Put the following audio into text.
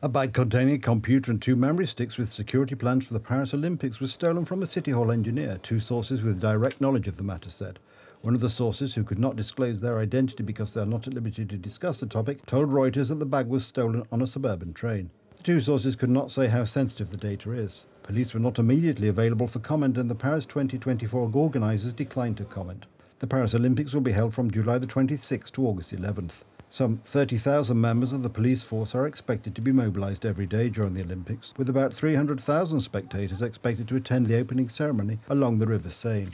A bag containing a computer and two memory sticks with security plans for the Paris Olympics was stolen from a City Hall engineer, two sources with direct knowledge of the matter said. One of the sources, who could not disclose their identity because they are not at liberty to discuss the topic, told Reuters that the bag was stolen on a suburban train. The two sources could not say how sensitive the data is. Police were not immediately available for comment, and the Paris 2024 organisers declined to comment. The Paris Olympics will be held from July the 26th to August 11th. Some 30,000 members of the police force are expected to be mobilised every day during the Olympics, with about 300,000 spectators expected to attend the opening ceremony along the River Seine.